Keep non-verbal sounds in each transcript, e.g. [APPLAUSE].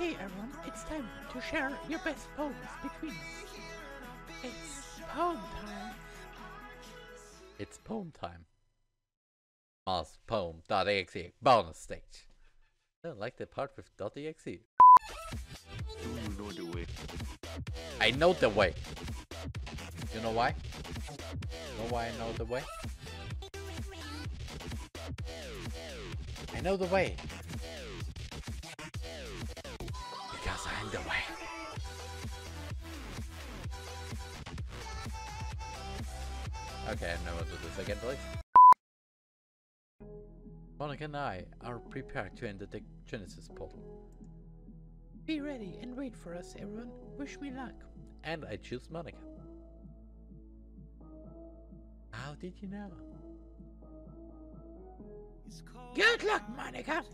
Okay, everyone, it's time to share your best poems between us. It's poem time. It's poem time. Mars poem.exe bonus stage. I don't like the part with .exe. You know the way? I know the way. You know why? Know why I know the way? I know the way. Because I'm. Okay, I know what to do this again, please. Monika and I are prepared to enter the Genesis portal. Be ready and wait for us, everyone. Wish me luck. And I choose Monika. How did you know? Good luck, Monika.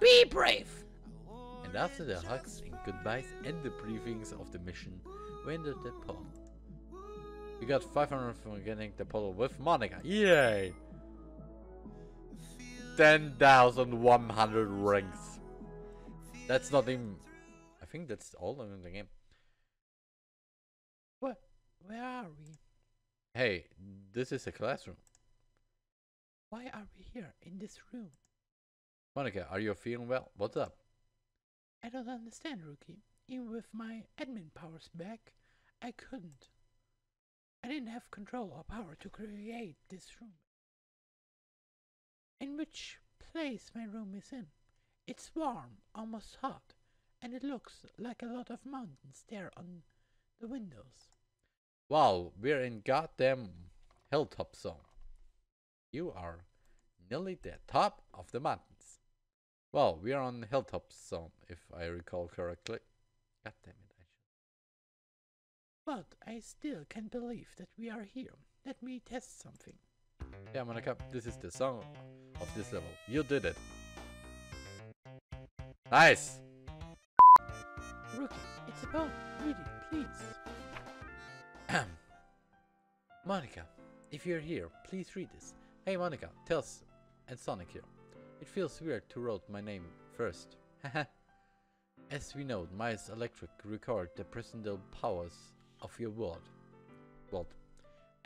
Be brave. And after the hugs and goodbyes and the briefings of the mission, we entered the portal. We got 500 from getting the portal with Monika. Yay! 10,100 rings. That's not even... I think that's all in the game. What? Where are we? Hey, this is a classroom. Why are we here in this room? Monika, are you feeling well? What's up? I don't understand, Rookie. Even with my admin powers back, I couldn't. I didn't have control or power to create this room. In which place my room is in. It's warm, almost hot, and it looks like a lot of mountains there on the windows. Wow, we're in goddamn hilltop zone. You are nearly the top of the mountains. Well, we are on the hilltop zone, if I recall correctly. God damn it, I should. But I still can't believe that we are here. Let me test something. Yeah, Monika, this is the song of this level. You did it. Nice! Rookie, it's a poem. Read it, please. [CLEARS THROAT] Monika, if you're here, please read this. Hey Monika, Tails and Sonic here. It feels weird to wrote my name first. [LAUGHS] As we know, Miles Electric record the present powers of your world. World.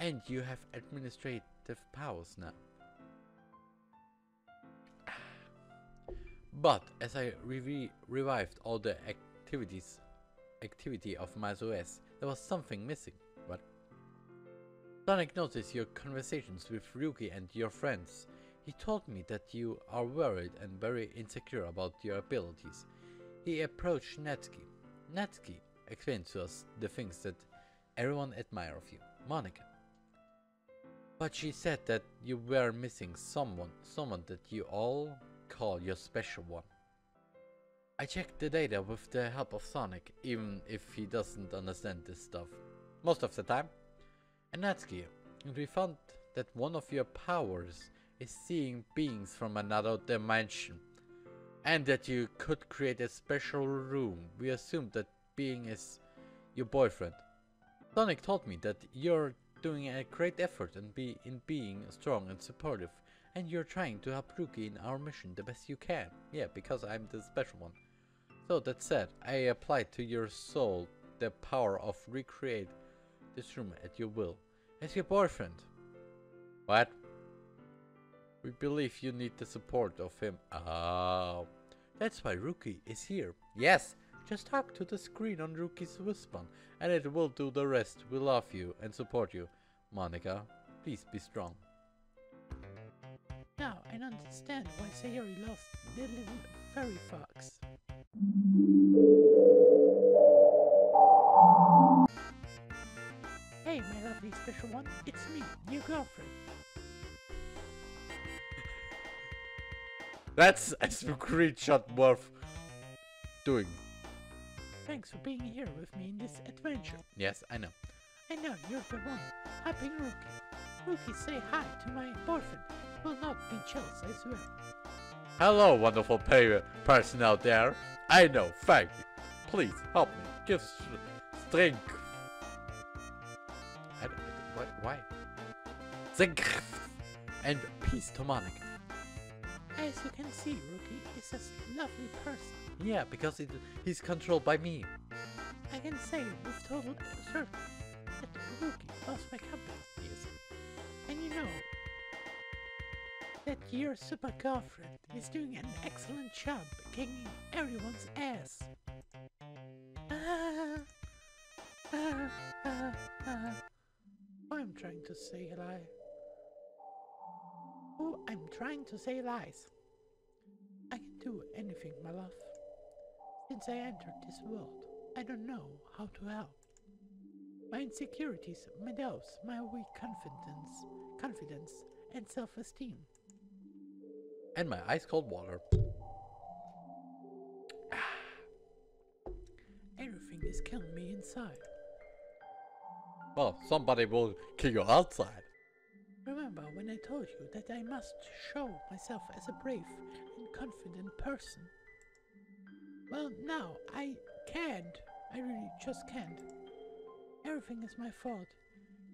And you have administrative powers now. [SIGHS] But as I revi revived all the activities activity of Miles OS, there was something missing. What? Sonic noticed your conversations with Rookie and your friends. He told me that you are worried and very insecure about your abilities. He approached Natsuki. Natsuki explained to us the things that everyone admire of you, Monika. But she said that you were missing someone, someone that you all call your special one. I checked the data with the help of Sonic, even if he doesn't understand this stuff. Most of the time. And Natsuki, and we found that one of your powers is seeing beings from another dimension. And that you could create a special room. We assumed that being is your boyfriend. Sonic told me that you're doing a great effort in, be in being strong and supportive and you're trying to help Rookie in our mission the best you can. Yeah, because I'm the special one. So that said, I applied to your soul the power of recreate this room at your will. As your boyfriend. What? We believe you need the support of him. Oh. That's why Rookie is here. Yes, just talk to the screen on Rookie's wristband and it will do the rest. We love you and support you. Monika, please be strong. Now I understand why Sayori lost the little fairy fox. Hey, my lovely special one, it's me, your girlfriend. That's a screenshot worth doing. Thanks for being here with me in this adventure. Yes, I know. I know you're the one, helping Rookie. Rookie, say hi to my boyfriend. Will not be jealous, I swear. Hello, wonderful pay person out there. I know, thank you. Please help me. Give strength. I don't, why? why? Strength and peace to Monika. As you can see, Rookie is a lovely person. Yeah, because it, he's controlled by me. I can say with total certainty that Rookie loves my company. Yes. And you know that your super girlfriend is doing an excellent job kicking everyone's ass. Ah, ah, ah, ah. I'm trying to say a lie. Oh, I'm trying to say lies. I can do anything, my love. Since I entered this world, I don't know how to help. My insecurities, my doubts, my weak confidence, confidence, and self-esteem. And my ice cold water. Ah, everything is killing me inside. Well, somebody will kill you outside. Remember when I told you that I must show myself as a brave and confident person? Well, now I can't. I really just can't. Everything is my fault.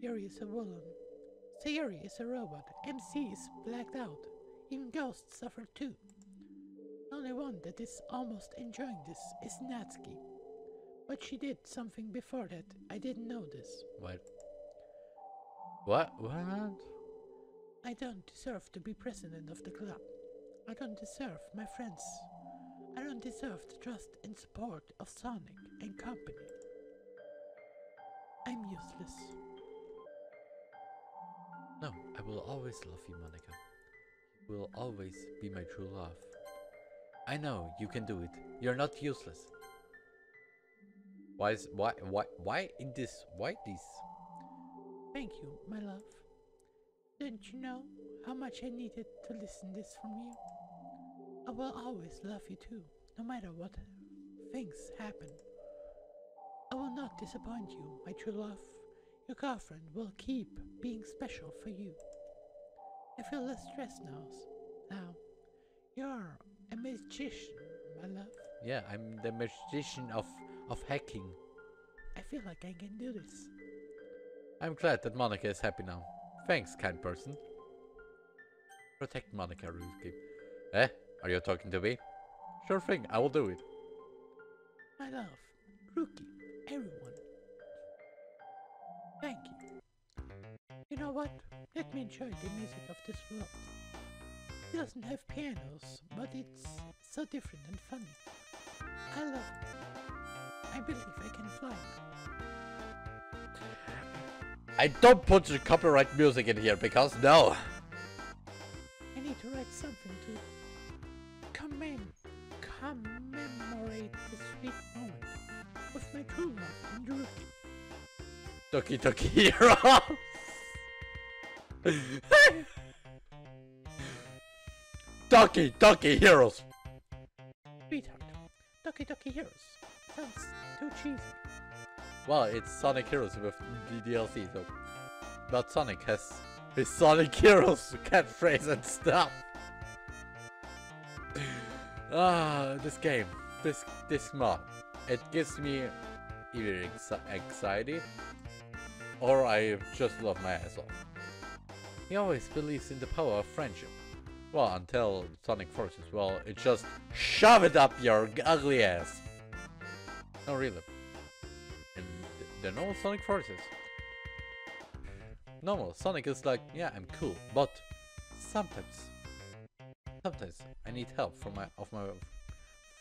Yuri is a villain. Sayori is a robot. MC is blacked out. Even ghosts suffer too. The only one that is almost enjoying this is Natsuki. But she did something before that. I didn't know this. What? What? What? I don't deserve to be president of the club. I don't deserve my friends. I don't deserve the trust and support of Sonic and company. I'm useless. No, I will always love you, Monika. You will always be my true love. I know you can do it. You're not useless. Why is why why why in this why this? Thank you, my love. Didn't you know how much I needed to listen this from you? I will always love you too, no matter what things happen. I will not disappoint you, my true love. Your girlfriend will keep being special for you. I feel less stressed now. Now, you're a magician, my love. Yeah, I'm the magician of of hacking. I feel like I can do this. I'm glad that Monika is happy now. Thanks, kind person. Protect Monika, Rookie. Eh? Are you talking to me? Sure thing, I will do it. My love, Rookie, everyone. Thank you. You know what? Let me enjoy the music of this world. It doesn't have pianos, but it's so different and funny. I love it. I believe I can fly. I don't put the copyright music in here because no. I need to write something to commem- commemorate this sweet moment with my true love and Rookie. Doki Doki Heroes. [LAUGHS] Doki Doki Heroes. Sweetheart, Doki Doki Heroes. Sounds too cheesy. Well, it's Sonic Heroes with the DLC, so. But Sonic has his Sonic [LAUGHS] Heroes catchphrase and stuff. [SIGHS] Ah, this game, this this mod, it gives me either anxiety or I just love my ass off. He always believes in the power of friendship. Well, until Sonic Forces, well, it just shove it up your ugly ass. No, really. And th- the normal Sonic Forces. Normal Sonic is like, yeah, I'm cool, but sometimes, sometimes I need help from my of my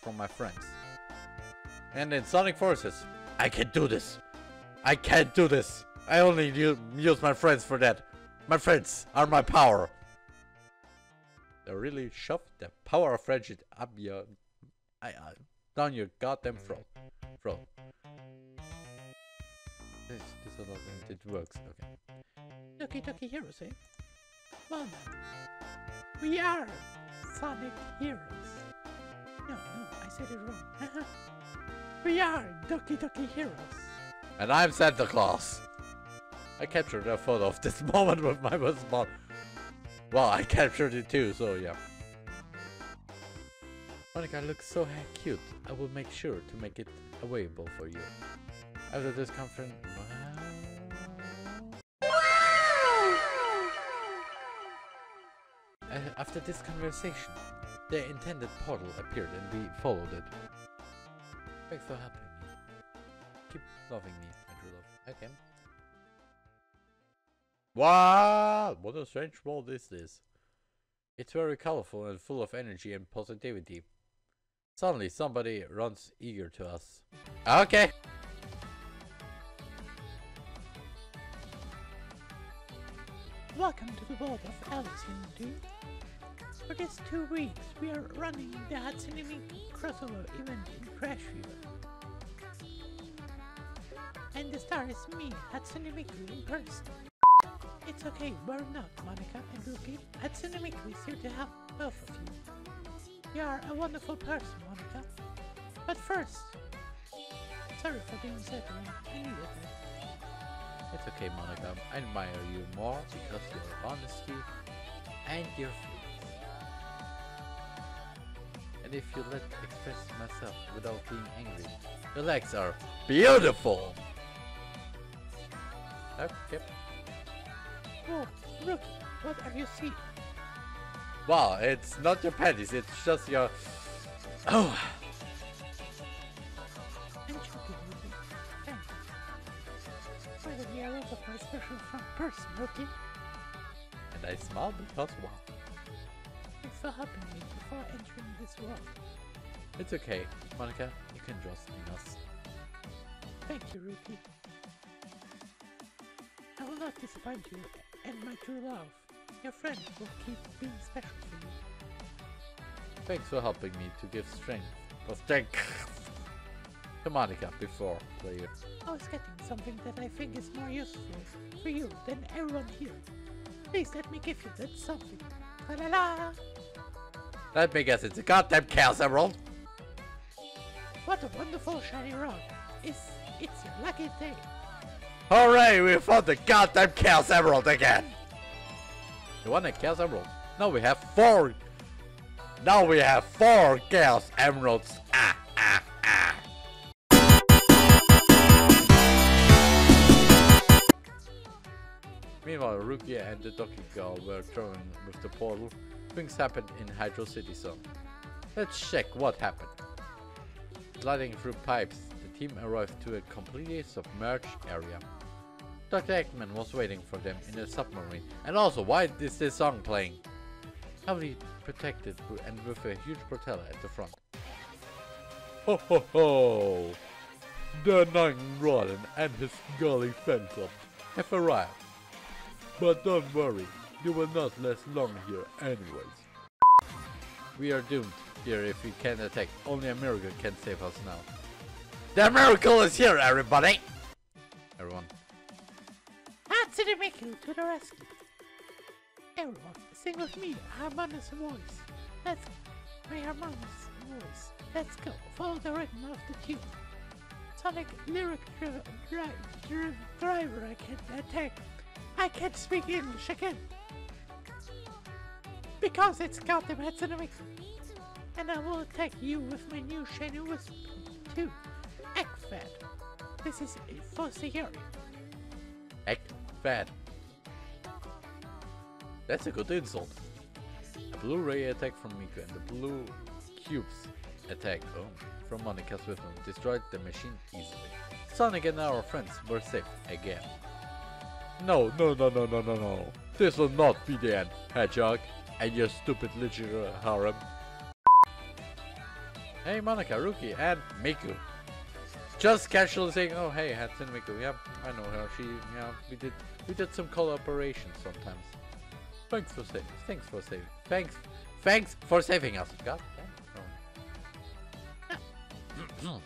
from my friends. And in Sonic Forces, I can do this. I can't do this. I only use my friends for that. My friends are my power. They really shove the power of friendship up your, I, I, down your goddamn throat. Throat. Is not, it works. Okay. Doki Doki Heroes, eh? Well then, we are Sonic Heroes. No, no, I said it wrong. [LAUGHS] we are Doki Doki Heroes. And I'm Santa Claus. I captured a photo of this [LAUGHS] moment with my response. Well, I captured it too, so yeah. Monika looks so cute. I will make sure to make it available for you. After this conference. Uh, after this conversation, the intended portal appeared and we followed it. Thanks for helping me. Keep loving me, my true love. Okay. Wow! What a strange world is this? It's very colorful and full of energy and positivity. Suddenly, somebody runs eager to us. Okay. Welcome to the world of Alice in Two. For these two weeks, we are running the Hatsune Miku crossover event in Crash Fever. And the star is me, Hatsune Miku, in person. It's okay, burn out, Monika and Rookie. Hatsune Miku is here to help both of you. You are a wonderful person, Monika. But first, sorry for being so. I needed that. It's okay, Monika. I admire you more because your honesty and your feelings. And if you let express myself without being angry, your legs are beautiful. Okay. Oh, look, what are you seeing? Wow, it's not your panties, it's just your. Oh, you. By the way, my special front person, okay? and I smile because wow. Thanks for helping me before entering this world. It's okay, Monika. You can trust in us. Thank you, Rookie. I will not disappoint you and my true love. Your friend will keep being special for you. Thanks for helping me to give strength. For strength [LAUGHS] to Monika before. I was getting something that I think is more useful for you than everyone here. Please let me give you that something. La la la! Let me guess, it's a goddamn Chaos Emerald. What a wonderful shiny rock! It's it's your lucky day. Hooray, we found the goddamn Chaos Emerald again! You want a Chaos Emerald? Now we have four! Now we have four Chaos Emeralds! Meanwhile, Rukia and the Donkey Girl were thrown with the portal. Things happened in Hydrocity Zone. Let's check what happened. Sliding through pipes, the team arrived to a completely submerged area. Dr. Eggman was waiting for them in a submarine. And also, why is this song playing? Heavily protected and with a huge propeller at the front. Ho ho ho! The Nine Rotten and his girly fan club have arrived. But don't worry, you will not last long here anyways. We are doomed here if we can't attack. Only a miracle can save us now. The miracle is here, everybody! Everyone. Hatsune Miku to the rescue! Everyone, sing with me, harmonious voice. Let's my harmonious voice. Let's go. Follow the rhythm of the tune. Sonic lyric driven dri- dri- driver I can attack. I can't speak English again. Because it's goddamn Hatsune And I will attack you with my new shiny whisper too. Ekfad. This is for security. Fat. That's a good insult. A blue ray attack from Miku and the blue cubes attack oh, from Monika's weapon destroyed the machine easily. Sonic and our friends were safe again. No, no, no, no, no, no, no. This will not be the end, Hedgehog, and your stupid literature harem. Hey Monika, Rookie, and Miku. Just casually saying, oh hey, Hatsune Miku, yeah, I know her. She, yeah, we did, we did some collaboration sometimes. Thanks for saving, thanks for saving, thanks, thanks for saving us. God damn.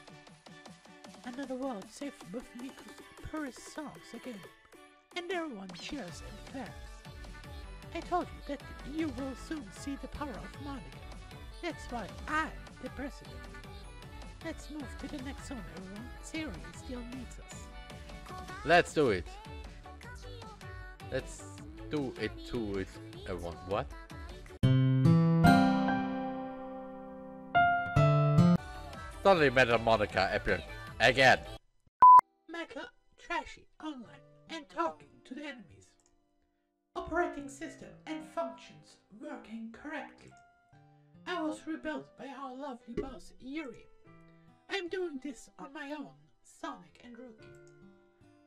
Another world safe with Miku's purest songs again. And everyone cheers and claps. I told you that you will soon see the power of Monika. That's why I'm the president. Let's move to the next zone, everyone. Siri still needs us. Let's do it. Let's do it to it, everyone. What? Suddenly Metal Monika appeared again. This on my own, Sonic and Rookie.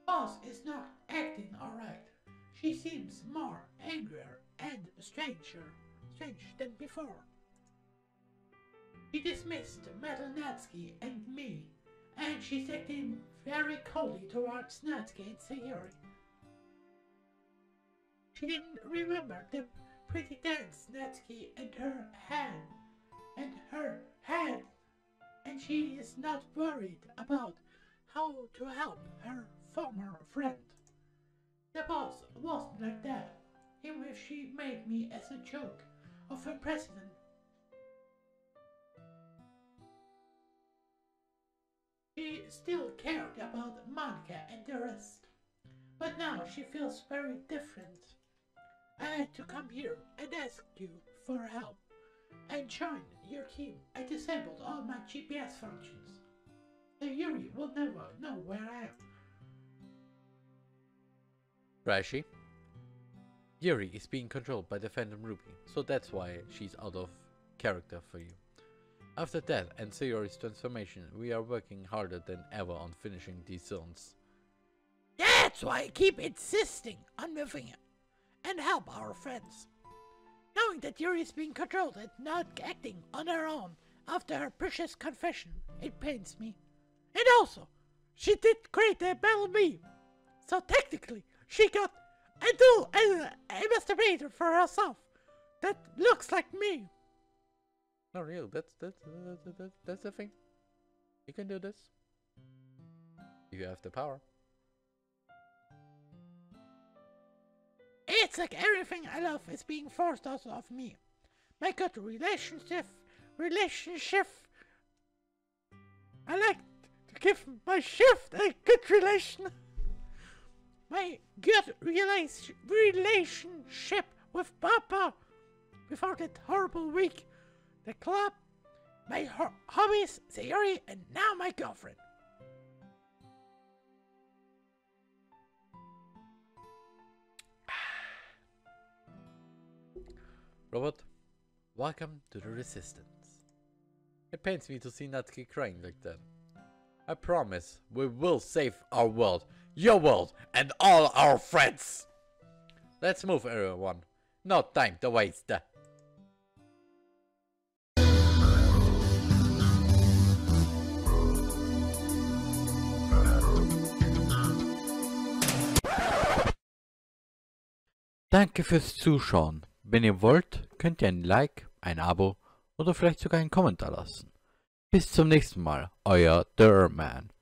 Boss is not acting alright. She seems more angrier and stranger, strange than before. She dismissed Metal Natsuki and me, and she's acting very coldly towards Natsuki and Sayori. She didn't remember the pretty dance Natsuki and her hand, and her hand, and she is not worried about how to help her former friend. The boss wasn't like that, even if she made me as a joke of her president. She still cared about Monika and the rest, but now she feels very different. I had to come here and ask you for help and join your team. I disabled all my GPS functions. The Yuri will never know where I am. Rashi. Yuri is being controlled by the Phantom Ruby, so that's why she's out of character for you. After that and Sayori's transformation, we are working harder than ever on finishing these zones. That's why I keep insisting on moving it and help our friends. Knowing that Yuri is being controlled and not acting on her own after her precious confession, it pains me. And also, she did create a Battle Bee. So technically, she got a dual a, a masturbator for herself that looks like me. Not real. That's that's that's that's, that's the thing. You can do this. You have the power. It's like everything I love is being forced out of me. My good relationship, relationship. I like to give my shift a good relation. My good relation, relationship with Papa before that horrible week. The club, my ho- hobbies, Sayori, and now my girlfriend. Robot, welcome to the Resistance. It pains me to see Natsuki crying like that. I promise we will save our world, your world, and all our friends! Let's move everyone. No time to waste. Danke fürs Zuschauen. Wenn ihr wollt, könnt ihr ein Like, ein Abo oder vielleicht sogar einen Kommentar lassen. Bis zum nächsten Mal, euer Derman.